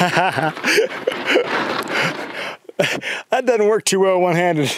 that doesn't work too well one-handed.